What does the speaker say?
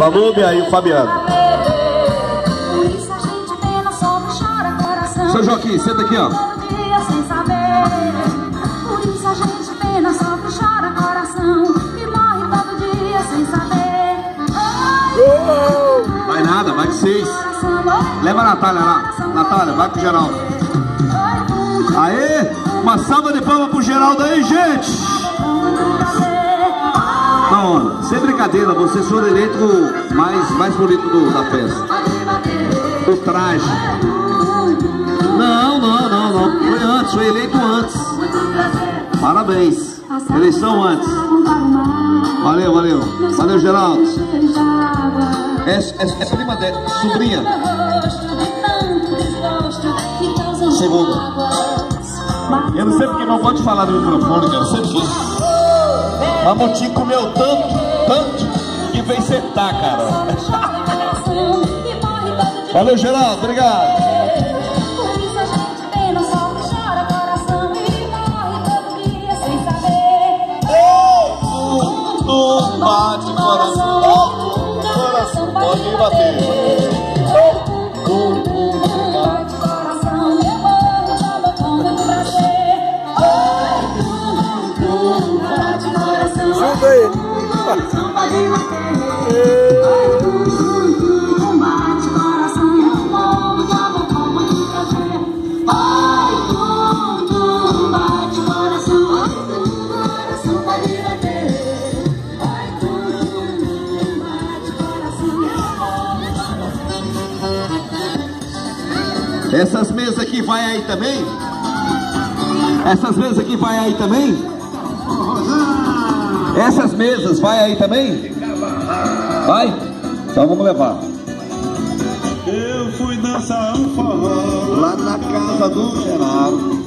Falou, e aí o Fabiano. Seu Joaquim, senta aqui, ó. Todo dia sem saber. Por isso a gente pena, sofre, chora, coração. Morre todo dia sem saber. Ai, Vai nada, vai com seis. Leva a Natália lá. Natália, vai pro Geraldo. Aê! Uma salva de palmas pro Geraldo aí, gente! Não, sem brincadeira, você foi o eleito mais, mais bonito do- da festa. Pode. O traje. Não, não, não, não. Foi antes, foi eleito antes. Parabéns. Eleição antes. Valeu, valeu. Valeu, Geraldo. É, é, é prima dela, sobrinha. Segunda. Eu não sei porque não gosto de falar no microfone, cara. Sempre quis. Mamutinho comeu tanto, tanto, que veio sentar, cara. Valeu, Geraldo. Obrigado. A bate coração, coração, pode bater. Morro, tava Essas mesas aqui vai aí também? Essas mesas aqui vai aí também? Essas mesas vai aí também? Vai? Então vamos levar. Eu fui dançar um forró, Lá na casa do Geraldo.